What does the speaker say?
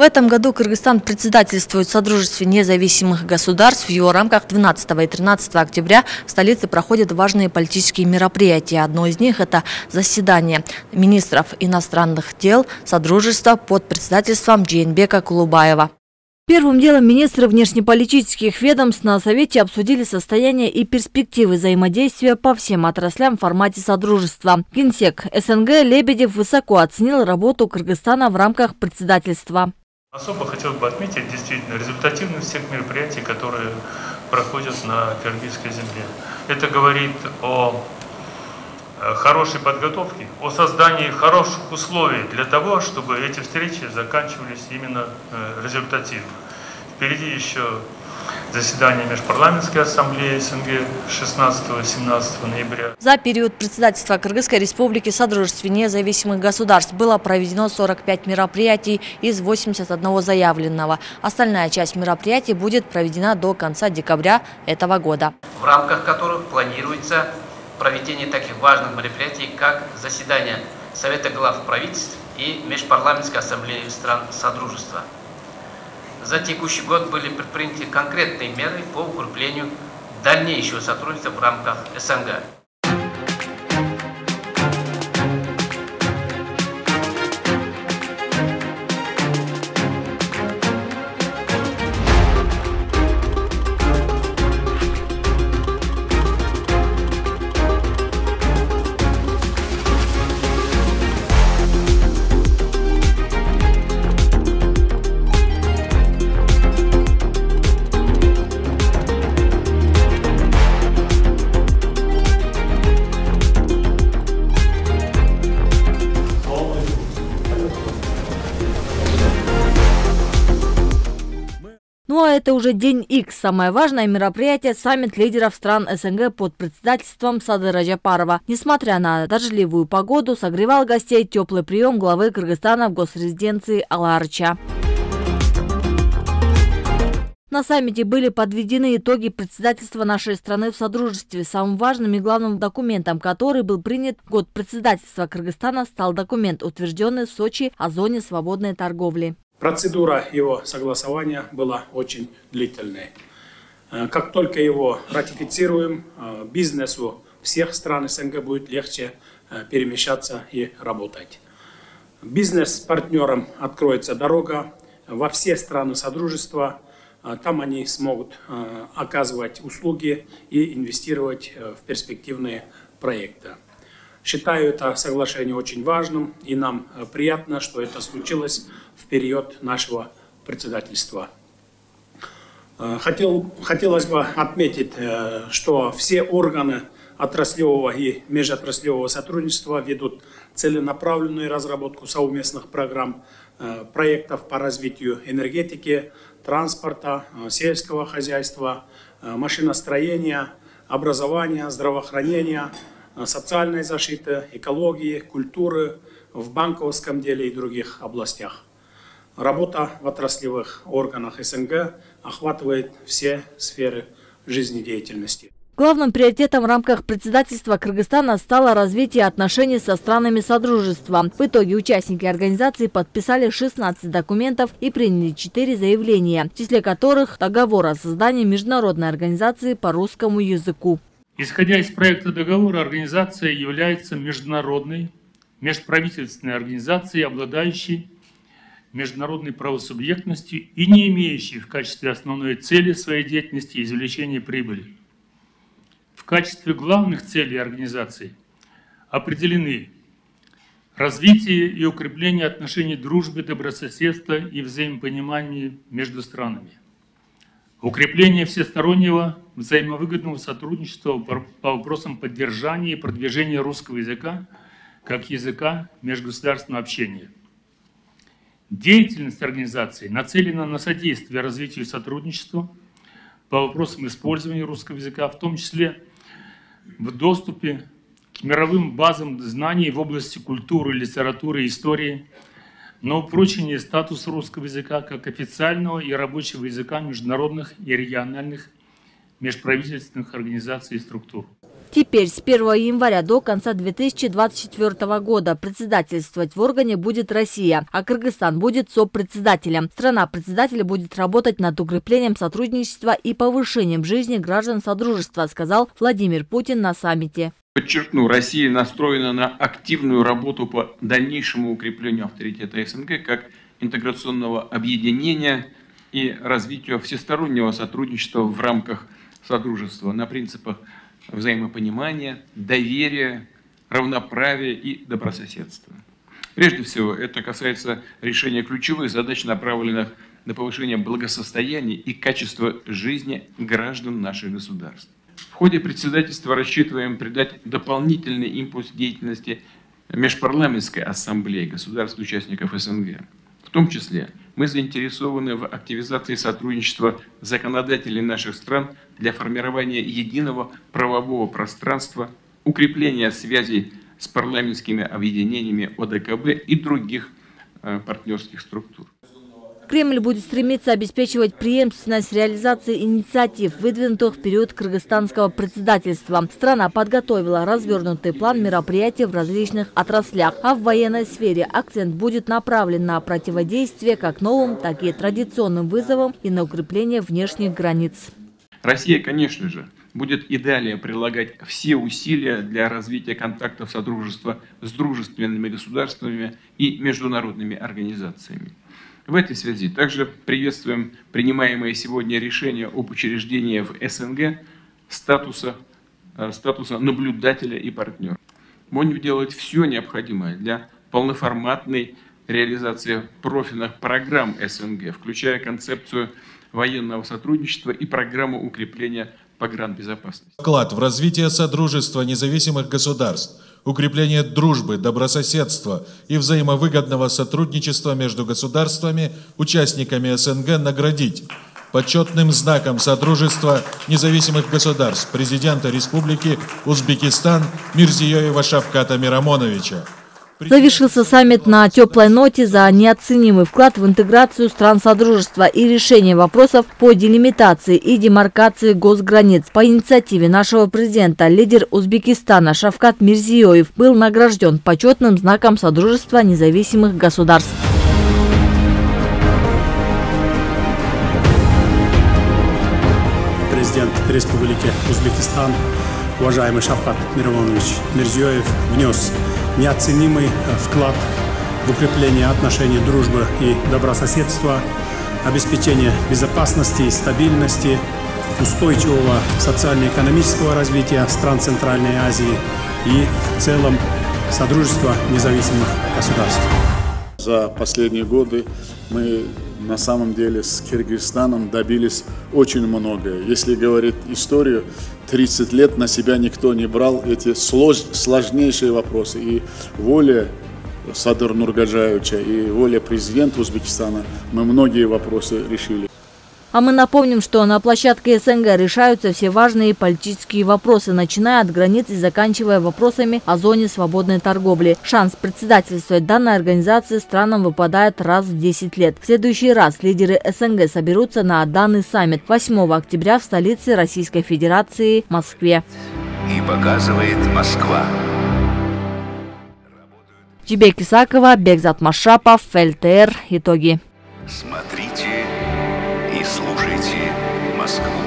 В этом году Кыргызстан председательствует в Содружестве независимых государств. В его рамках 12 и 13 октября в столице проходят важные политические мероприятия. Одно из них – это заседание министров иностранных дел Содружества под председательством Джейнбека Кулубаева. Первым делом министры внешнеполитических ведомств на Совете обсудили состояние и перспективы взаимодействия по всем отраслям в формате Содружества. Генсек СНГ Лебедев высоко оценил работу Кыргызстана в рамках председательства. Особо хотел бы отметить действительно результативность всех мероприятий, которые проходят на Киргизской земле. Это говорит о э, хорошей подготовке, о создании хороших условий для того, чтобы эти встречи заканчивались именно э, результативно. Впереди еще заседание Межпарламентской ассамблеи СНГ 16-17 ноября. За период председательства Кыргызской республики в Содружестве независимых государств было проведено 45 мероприятий из 81 заявленного. Остальная часть мероприятий будет проведена до конца декабря этого года. В рамках которых планируется проведение таких важных мероприятий, как заседание Совета глав правительств и Межпарламентской ассамблеи стран Содружества. За текущий год были предприняты конкретные меры по укреплению дальнейшего сотрудничества в рамках СНГ. Это уже день X, самое важное мероприятие – саммит лидеров стран СНГ под председательством Садыра Джапарова. Несмотря на дождливую погоду, согревал гостей теплый прием главы Кыргызстана в госрезиденции Аларча. На саммите были подведены итоги председательства нашей страны в Содружестве. Самым важным и главным документом, который был принят в год председательства Кыргызстана, стал документ, утвержденный в Сочи о зоне свободной торговли. Процедура его согласования была очень длительной. Э, как только его ратифицируем, э, бизнесу всех стран СНГ будет легче э, перемещаться и работать. Бизнес-партнерам откроется дорога во все страны Содружества. Там они смогут оказывать услуги и инвестировать в перспективные проекты. Считаю это соглашение очень важным, и нам э, приятно, что это случилось в период нашего председательства. Э, хотел, хотелось бы отметить, э, что все органы отраслевого и межотраслевого сотрудничества ведут целенаправленную разработку совместных программ, проектов по развитию энергетики, транспорта, сельского хозяйства, машиностроения, образования, здравоохранения, социальной защиты, экологии, культуры, в банковском деле и других областях. Работа в отраслевых органах СНГ охватывает все сферы жизнедеятельности. Главным приоритетом в рамках председательства Кыргызстана стало развитие отношений со странами Содружества. В итоге участники организации подписали 16 документов и приняли 4 заявления, в числе которых договор о создании международной организации по русскому языку. Исходя из проекта договора, организация является международной, межправительственной организацией, обладающей международной правосубъектностью и не имеющей в качестве основной цели своей деятельности извлечения прибыли. В качестве главных целей организации определены развитие и укрепление отношений дружбы, добрососедства и взаимопонимания между странами, укрепление всестороннего взаимовыгодного сотрудничества по вопросам поддержания и продвижения русского языка как языка межгосударственного общения. Деятельность организации нацелена на содействие развитию сотрудничества по вопросам использования русского языка, в том числе в доступе к мировым базам знаний в области культуры, литературы, истории, на упрочение статуса русского языка как официального и рабочего языка международных и региональных межправительственных организаций и структур. Теперь с 1 января до конца 2024 года председательствовать в органе будет Россия, а Кыргызстан будет сопредседателем. Страна-председатель будет работать над укреплением сотрудничества и повышением жизни граждан Содружества, сказал Владимир Путин на саммите. Подчеркну, Россия настроена на активную работу по дальнейшему укреплению авторитета СНГ как интеграционного объединения и развитию всестороннего сотрудничества в рамках Содружества на принципах взаимопонимания, доверия, равноправия и добрососедства. Прежде всего, это касается решения ключевых задач, направленных на повышение благосостояния и качества жизни граждан наших государств. В ходе председательства рассчитываем придать дополнительный импульс деятельности Межпарламентской ассамблеи государств-участников СНГ. В том числе мы заинтересованы в активизации сотрудничества законодателей наших стран для формирования единого правового пространства, укрепления связей с парламентскими объединениями ОДКБ и других э, партнерских структур. Кремль будет стремиться обеспечивать преемственность реализации инициатив, выдвинутых в период кыргызстанского председательства. Страна подготовила развернутый план мероприятий в различных отраслях, а в военной сфере акцент будет направлен на противодействие как новым, так и традиционным вызовам и на укрепление внешних границ. Россия, конечно же, будет и далее прилагать все усилия для развития контактов Содружества с дружественными государствами и международными организациями. В этой связи также приветствуем принимаемое сегодня решение об учреждении в СНГ статуса, э, статуса наблюдателя и партнера. Будем делать все необходимое для полноформатной реализации профильных программ СНГ, включая концепцию военного сотрудничества и программу укрепления погранбезопасности. Вклад в развитие Содружества независимых государств – укрепление дружбы, добрососедства и взаимовыгодного сотрудничества между государствами, участниками СНГ наградить почетным знаком Содружества независимых государств президента Республики Узбекистан Мирзиёева Шавката Мирамоновича. Завершился саммит на теплой ноте за неоценимый вклад в интеграцию стран Содружества и решение вопросов по делимитации и демаркации госграниц. По инициативе нашего президента лидер Узбекистана Шавкат Мирзиёев был награжден почетным знаком Содружества независимых государств. Президент Республики Узбекистан, уважаемый Шавкат Мирамонович Мирзиёев, внес неоценимый э, вклад в укрепление отношений дружбы и добрососедства, обеспечение безопасности и стабильности, устойчивого социально-экономического развития стран Центральной Азии и в целом Содружества независимых государств. За последние годы мы на самом деле с Киргизстаном добились очень многое. Если говорить историю, 30 лет на себя никто не брал эти слож, сложнейшие вопросы. И воля Садыр Нургаджаевича и воля президента Узбекистана мы многие вопросы решили. А мы напомним, что на площадке СНГ решаются все важные политические вопросы, начиная от границ и заканчивая вопросами о зоне свободной торговли. Шанс председательствовать данной организации странам выпадает раз в 10 лет. В следующий раз лидеры СНГ соберутся на данный саммит 8 октября в столице Российской Федерации Москве. И показывает Москва. Чебек Исакова, Бекзат Машапов, ФЛТР. Итоги. Смотрите слушайте Москву.